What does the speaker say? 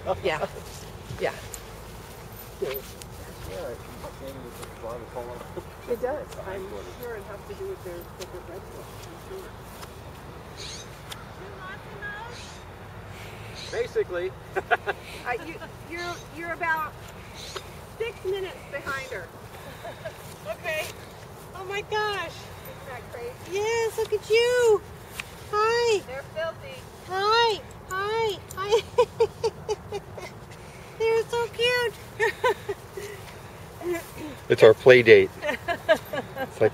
god. Yeah. Yeah. It does. I'm sure it has to do with their corporate red I'm sure. Basically. Uh, you, you're you're about six minutes behind her. Okay. Oh my gosh. Isn't that crazy? Yes, look at you. Hi. They're filthy. Hi. Hi. it's our play date. It's like